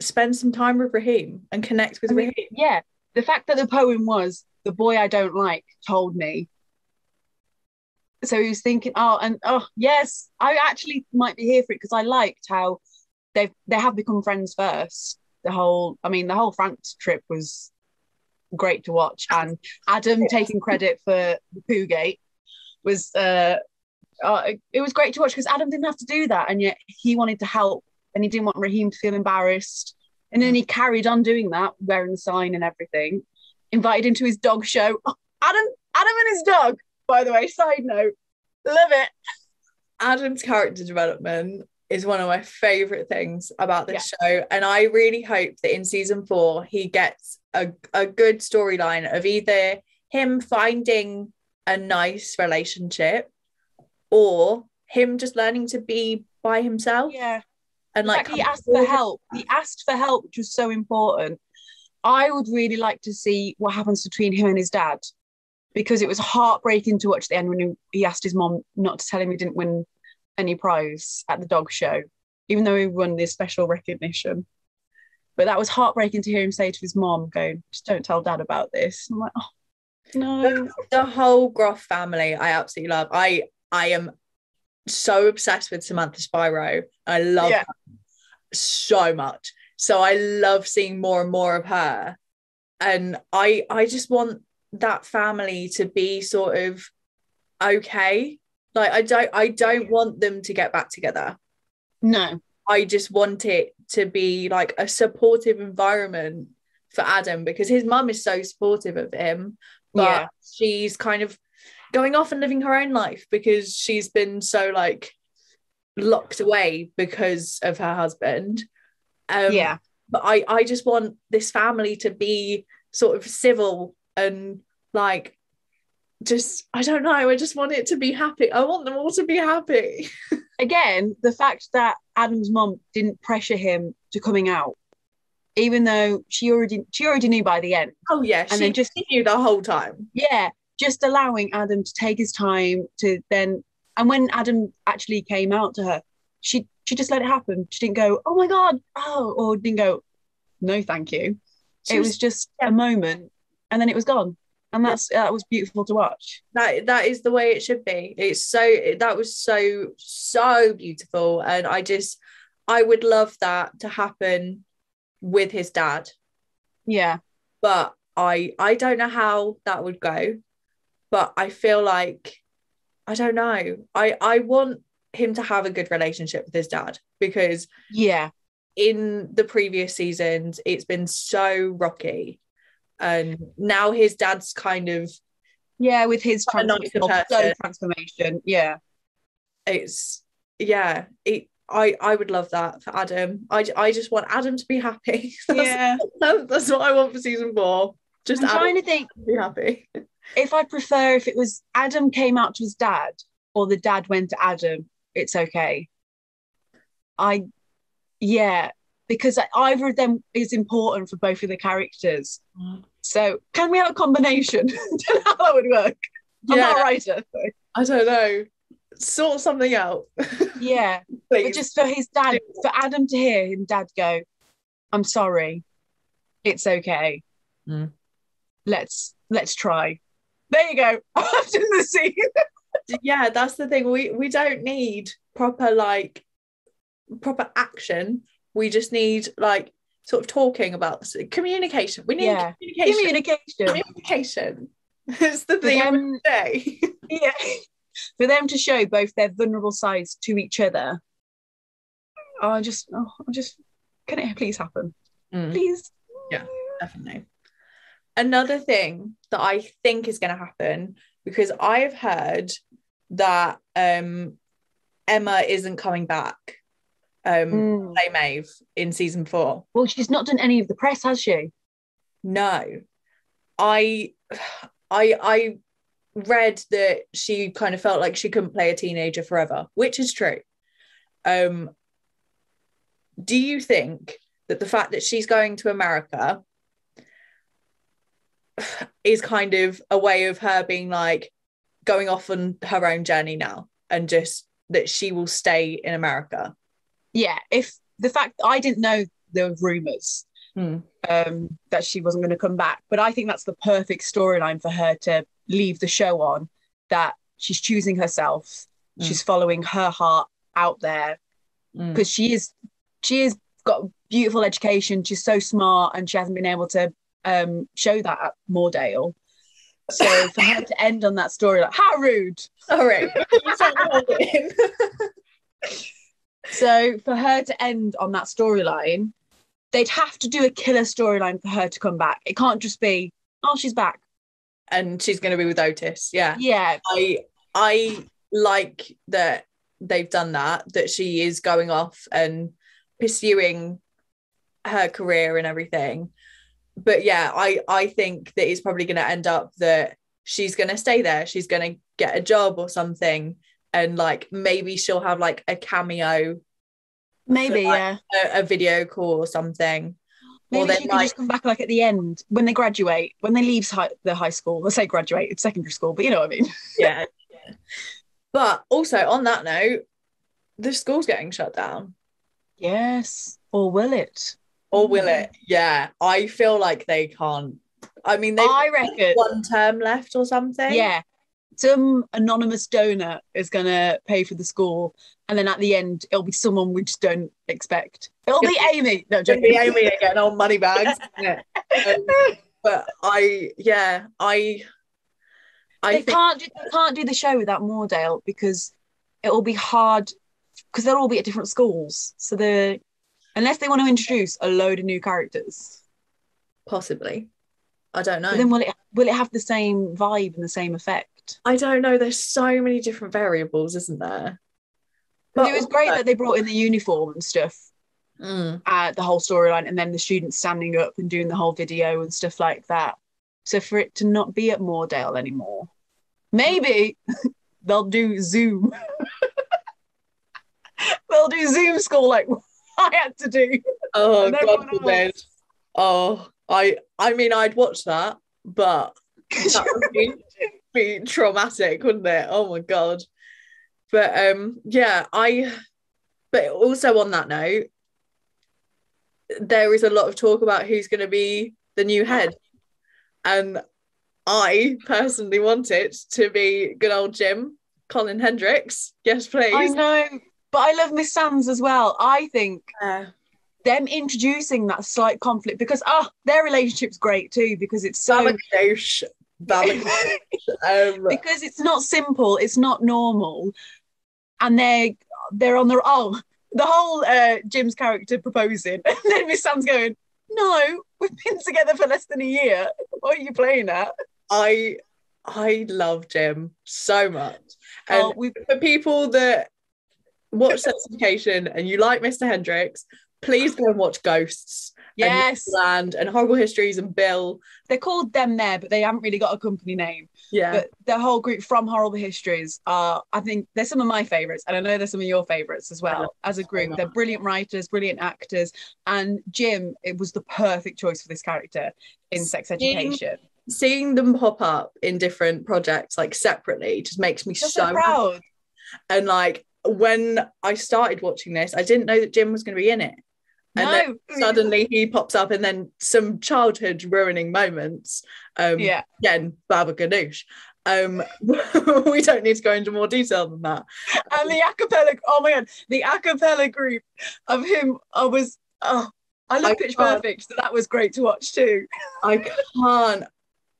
spend some time with Raheem and connect with I mean, Raheem. Yeah, the fact that the poem was the boy I don't like told me so he was thinking, oh, and oh yes, I actually might be here for it because I liked how they've they have become friends first. The whole, I mean, the whole France trip was great to watch, and Adam taking credit for the Poogate was uh, uh it was great to watch because Adam didn't have to do that, and yet he wanted to help, and he didn't want Raheem to feel embarrassed, and then he carried on doing that, wearing the sign and everything. Invited him to his dog show. Oh, Adam, Adam and his dog by the way. Side note, love it. Adam's character development is one of my favorite things about this yeah. show. And I really hope that in season four, he gets a, a good storyline of either him finding a nice relationship or him just learning to be by himself. Yeah. And like, he asked for help. He asked for help, which was so important. I would really like to see what happens between him and his dad because it was heartbreaking to watch the end when he, asked his mom not to tell him he didn't win any prize at the dog show, even though he won this special recognition. But that was heartbreaking to hear him say to his mom, "Go, just don't tell dad about this." I'm like, oh no. The, the whole Groff family, I absolutely love. I I am so obsessed with Samantha Spiro. I love yeah. her so much. So I love seeing more and more of her. And I I just want that family to be sort of okay like i don't i don't want them to get back together no i just want it to be like a supportive environment for adam because his mum is so supportive of him but yeah. she's kind of going off and living her own life because she's been so like locked away because of her husband um yeah but i i just want this family to be sort of civil and like just I don't know. I just want it to be happy. I want them all to be happy. Again, the fact that Adam's mom didn't pressure him to coming out, even though she already she already knew by the end. Oh yeah, and then just knew the whole time. Yeah, just allowing Adam to take his time to then, and when Adam actually came out to her, she she just let it happen. She didn't go, oh my god, oh, or didn't go, no, thank you. She it was, was just yeah. a moment, and then it was gone. And that's that was beautiful to watch. That that is the way it should be. It's so that was so so beautiful. And i just i would love that to happen with his dad. Yeah. But i i don't know how that would go but i feel like i don't know i i want him to have a good relationship with his dad because yeah in the previous seasons it's been so rocky and now his dad's kind of yeah with his transformation yeah it's yeah it I I would love that for Adam. I, I just want Adam to be happy. that's, yeah, that's, that's, what I want for season four. Just I'm Adam trying to think be happy. If I prefer if it was Adam came out to his dad or the dad went to Adam, it's okay. I yeah, because either of them is important for both of the characters. Mm. So can we have a combination? how that would work. I'm not a writer. So. I don't know. Sort something out. yeah. but just for his dad, for Adam to hear him dad go, I'm sorry. It's okay. Mm. Let's let's try. There you go. After the scene. yeah, that's the thing. We we don't need proper like proper action we just need like sort of talking about this. communication. We need yeah. communication. Communication. Communication. it's the thing every day. yeah. For them to show both their vulnerable sides to each other. Oh, I just, oh, I just, can it please happen? Mm. Please. Yeah, definitely. Another thing that I think is going to happen because I've heard that um, Emma isn't coming back um mm. play Maeve in season four. Well, she's not done any of the press, has she? No. I I I read that she kind of felt like she couldn't play a teenager forever, which is true. Um do you think that the fact that she's going to America is kind of a way of her being like going off on her own journey now and just that she will stay in America? yeah, if the fact I didn't know there were rumors hmm. um, that she wasn't going to come back, but I think that's the perfect storyline for her to leave the show on. That she's choosing herself. Mm. She's following her heart out there Mm. because she is she has got beautiful education. She's so smart, and she hasn't been able to um, show that at Moordale. So for her to end on that story, like how rude. Sorry. You said hold it in. So for her to end on that storyline, they'd have to do a killer storyline for her to come back. It can't just be, oh, she's back. and she's going to be with Otis. Yeah. Yeah, I I like that they've done that that she is going off and pursuing her career and everything. But yeah, I I think that it's probably going to end up that she's going to stay there. She's going to get a job or something and like maybe she'll have like a cameo maybe. like, yeah, a, a video call or something. or maybe then she can like just come back like at the end when they graduate, when they leave high, the high school. Let's say graduate, it's secondary school, but you know what I mean. yeah. yeah. But also on that note, the school's getting shut down. Yes, or will it? Or will it? Yeah. I feel like they can't. I mean, they've I reckon. one term left or something. Yeah. Some anonymous donor is going to pay for the school. And then at the end, it'll be someone we just don't expect. It'll be Aimee. No, Just joking. be Aimee again on money bags. isn't? Um, but I, yeah, I, I they think can't do, they can't do the show without Moordale because it'll be hard because they'll all be at different schools. So the unless they want to introduce a load of new characters, possibly. I don't know. but then will it will it have the same vibe and the same effect? I don't know. There's so many different variables, isn't there? But it was great that they brought in the uniform and stuff, Mm, uh, the whole storyline, and then the students standing up and doing the whole video and stuff like that. So for it to not be at Moordale anymore, maybe they'll do Zoom. they'll do Zoom school like I had to do. oh God forbid. Oh, I, I mean, I'd watch that, but that would be, be traumatic, wouldn't it? Oh my god. But um yeah, I but also on that note, there is a lot of talk about who's gonna be the new head. And I personally want it to be good old Jim, Colin Hendricks. Yes, please. I know, but I love Miss Sands as well. I think them introducing that slight conflict because ah, their relationship's great too because it's so um, because it's not simple, it's not normal, and they're they're on their oh the whole uh, Jim's character proposing, and then Miss Sands going, no, we've been together for less than a year. What are you playing at? I I love Jim so much. And Oh, we for people that watch Sex Education and you like Mr. Hendricks, please go and watch Ghosts yes, and Land and Horrible Histories and Bill. they're called them there, but they haven't really got a company name. Yeah. But the whole group from Horrible Histories are, I think, they're some of my favorites, and I know they're some of your favorites as well. As a group, they're brilliant writers, brilliant actors, and Jim, it was the perfect choice for this character in Sex Seeing- Education. Seeing them pop up in different projects like separately just makes me You're so so proud. and like when I started watching this, I didn't know that Jim was going to be in it. And then suddenly he pops up and then some childhood ruining moments. Um yeah, again, Baba Ganoush. Um, we don't need to go into more detail than that. and the acapella. Oh my god, the acapella group of him. I was. Oh, I love I Pitch can't. Perfect, so that was great to watch too. I can't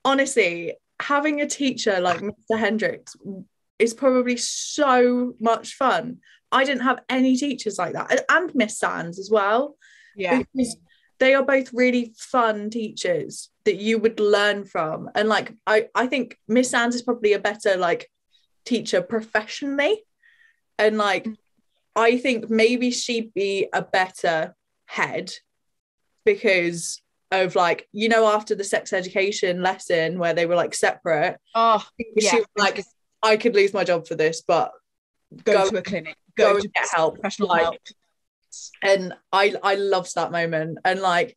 honestly having a teacher like Mr. Hendricks is probably so much fun. I didn't have any teachers like that, and- Miss Sands as well, Yeah, because they are both really fun teachers that you would learn from. And like I, I think Miss Sands is probably a better like teacher professionally, and like I think maybe she'd be a better head because of like you know after the sex education lesson where they were like separate oh, she yeah. was like I could lose my job for this but go, go- to a clinic, go go, and to get help, professional like- help. and I I loved that moment. And like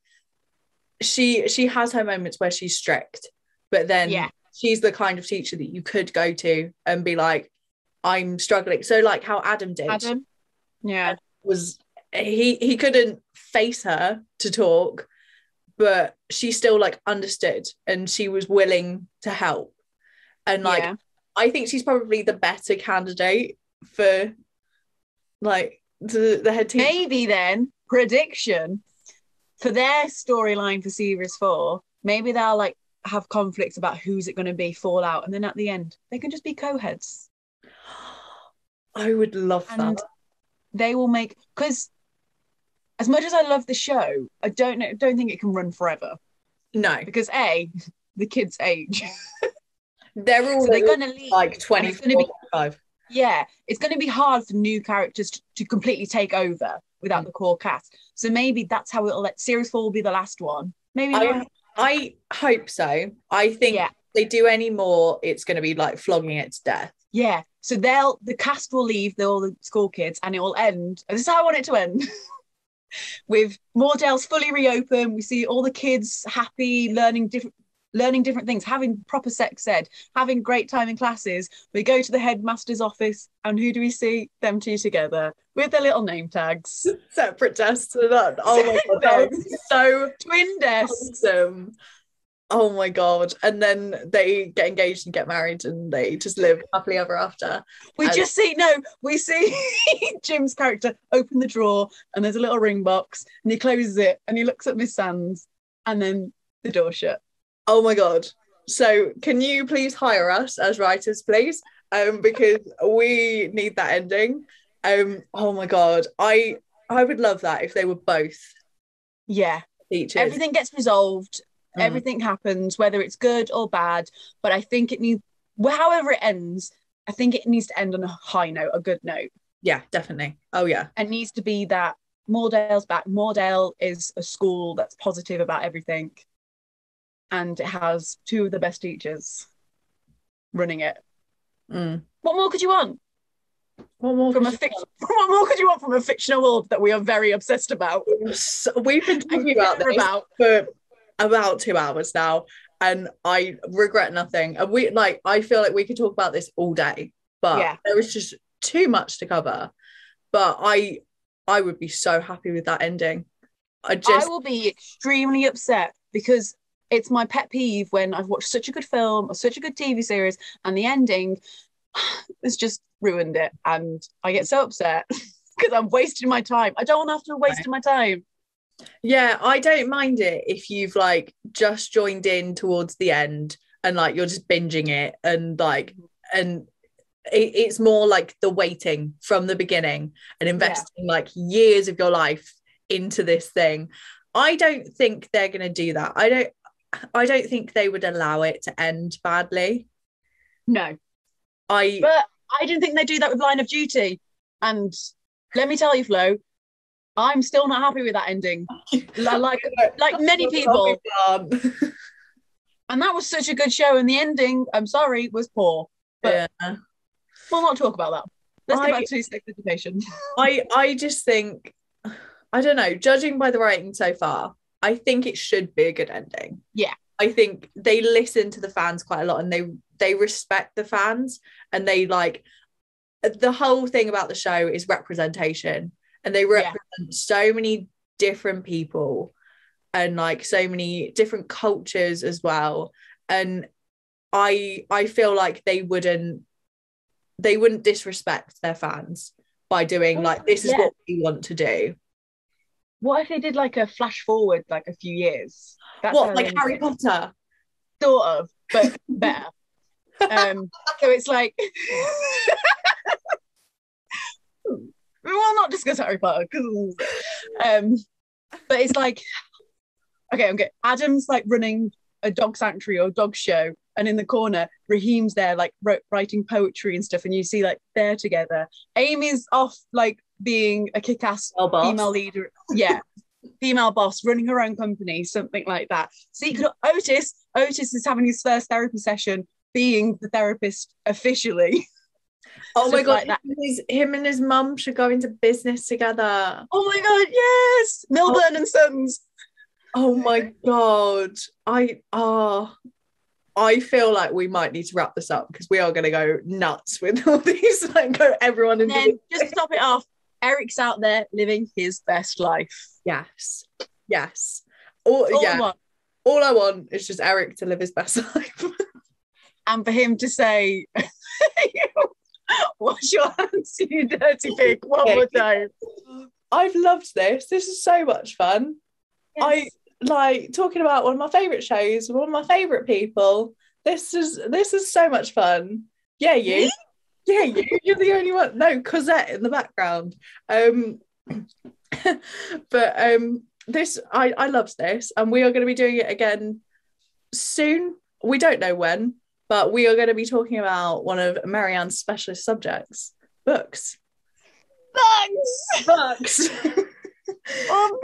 she she has her moments where she's strict but then Yeah. she's the kind of teacher that you could go to and be like I'm struggling. So like how Adam did Adam, yeah, was he he couldn't face her to talk but she still like understood and she was willing to help. And like yeah. I think she's probably the better candidate for like the, the head teacher. Maybe then prediction for their storyline for series four. Maybe they'll like have conflicts about who's it going to be, fall out, and then at the end they can just be co-heads. I would love and that. they will make because as much as I love the show, I don't know, don't think it can run forever No, because a the kids age, they're all so they're gonna leave. like and 20, it's gonna be 25. yeah, it's going to be hard for new characters to, to completely take over without the core cast. So maybe that's how it'll let series four will be the last one. Maybe I. I hope so. I think Yeah. if they do any more, it's going to be like flogging it to death. yeah. So they'll the cast will leave, the all the school kids, and it will end. This is how I want it to end. With Moordale's fully reopened, we see all the kids happy, learning different learning different things, having proper sex ed, having great time in classes. We go to the headmaster's office, and who do we see? Them two together with their little name tags. Separate desks that. Oh my god, that so Twin desks. awesome. Oh my god. And then they get engaged and get married and they just live happily ever after. We And- just see no, we see Jim's character open the drawer and there's a little ring box and he closes it and he looks at Miss Sands and then the door shut. Oh my god. So can you please hire us as writers, please? Um, because we need that ending. Um, oh my god. I I would love that if they were both Yeah, everything gets resolved, Mm. everything happens, whether it's good or bad. But I think it needs, however it ends, I think it needs to end on a high note, a good note. Yeah, definitely. Oh yeah. It needs to be that Moordale's back. Moordale is a school that's positive about everything, and it has two of the best teachers running it. Mm. What more could you want What more from a could you? What more could you want from a fictional world that we are very obsessed about? So- We've been talking about this about? for about two hours now, and I regret nothing. And we like I feel like we could talk about this all day, but Yeah. there was just too much to cover. But I I would be so happy with that ending. I just, I just will be extremely upset because it's my pet peeve when I've watched such a good film or such a good TV series and the ending has just ruined it, and I get so upset because I'm wasting my time. I don't want to have to waste my time. yeah, I don't mind it if you've like just joined in towards the end and like you're just binging it and like mm-hmm. and it, it's more like the waiting from the beginning and investing like years of your life into this thing. I don't think they're gonna do that. I don't I don't think they would allow it to end badly. No, I but I didn't think they'd do that with Line of Duty, and let me tell you, Flo, I'm still not happy with that ending. Li- Like like many people, and that was such a good show, and the ending, I'm sorry, was poor. But yeah. we'll not talk about that. Let's I- get back to sex education. I I just think I don't know, judging by the writing so far, I think it should be a good ending. Yeah. I think they listen to the fans quite a lot and they they respect the fans and they like the whole thing about the show is representation and they represent so many different people and like so many different cultures as well and I I feel like they wouldn't they wouldn't disrespect their fans by doing oh, like this is Yeah. what we want to do. What if they did like a flash forward, like a few years? That's what like Harry Potter? sort of, but better. um, so it's like we will not discuss Harry Potter um, but it's like okay, okay. Adam's like running a dog sanctuary or dog show, and in the corner, Raheem's there like writing poetry and stuff, and you see like they're together. Aimee's off like being a kick-ass Well, boss. female leader. Yeah. Female boss running her own company, something like that. So you could Otis, Otis is having his first therapy session, being the therapist officially. Oh my god, like that. him and his- him and his mum should go into business together. Oh my god, yes! Milburn and Sons. Oh my god. I ah I feel like we might need to wrap this up because we are going to go nuts with all these like go everyone And into then just to top it off, Eric's out there living his best life. yes. Yes. All, All I yeah. want. All I want is just Eric to live his best life. and for him to say, "Wash your hands, you dirty pig," one more time. I've loved this. This is so much fun. I like talking about one of my favorite shows, one of my favorite people. This is this is so much fun. Yeah, you. Yeah, you. You're the only one. No, Cosette in the background. Um, but um, this I I loved this, and we are going to be doing it again soon. We don't know when, but we are going to be talking about one of Mary-Anne's specialist subjects, books. Books! Books. Oh,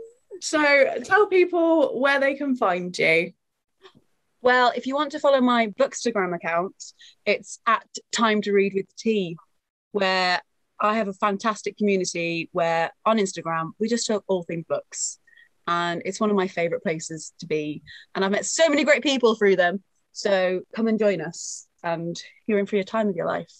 so tell people where they can find you. Well, if you want to follow my Bookstagram account, it's at Time to Read with Tea, where I have a fantastic community where on Instagram we just talk all things books. And it's one of my favorite places to be. And I've met so many great people through them. So come and join us. And you're in for your time of your life.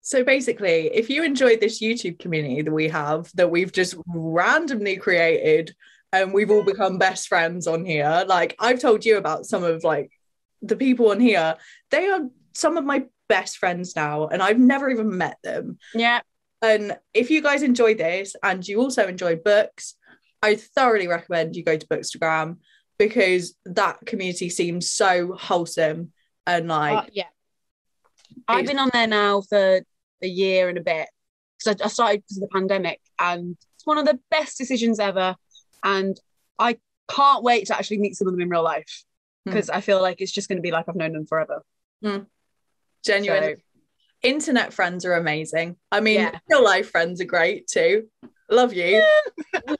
So basically, if you enjoyed this YouTube community that we have, that we've just randomly created, and we've all become best friends on here, like I've told you about some of like the people on here, they are some of my best friends now, and I've never even met them. Yeah. And if you guys enjoy this and you also enjoy books, I thoroughly recommend you go to Bookstagram because that community seems so wholesome and like Uh, yeah. I've been on there now for a year and a bit because I, I started because of the pandemic, and it's one of the best decisions ever. And I can't wait to actually meet some of them in real life Hmm. because I feel like it's just going to be like I've known them forever. genuine So, internet friends are amazing. I mean, Yeah. real life friends are great too. Love you.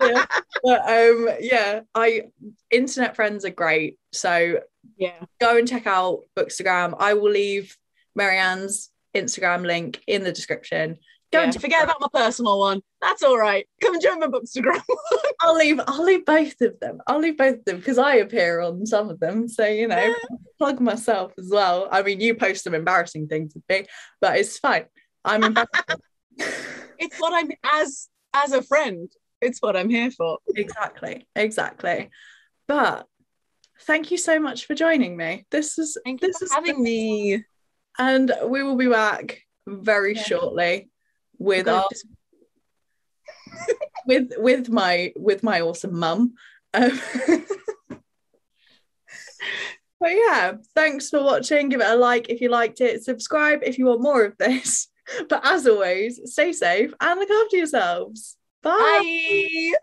Yeah. But um yeah, I internet friends are great. So yeah. go and check out Bookstagram. I will leave Mary-Anne's Instagram link in the description. Go yeah. Forget about my personal one. That's all right. Come join my Bookstagram. I'll leave I'll leave both of them. I'll leave both of them because I appear on some of them. So you know, plug myself as well. I mean, you post some embarrassing things with me, but it's fine. I'm embarrassed. it's what I'm as as a friend. It's what I'm here for. exactly, exactly. But thank you so much for joining me. This is Thank you this for is having me. and we will be back very Yeah. shortly with Gonna our just- with with my with my awesome mum. Um, but yeah, thanks for watching. Give it a like if you liked it. Subscribe if you want more of this. But as always, stay safe and look after yourselves. Bye. Bye.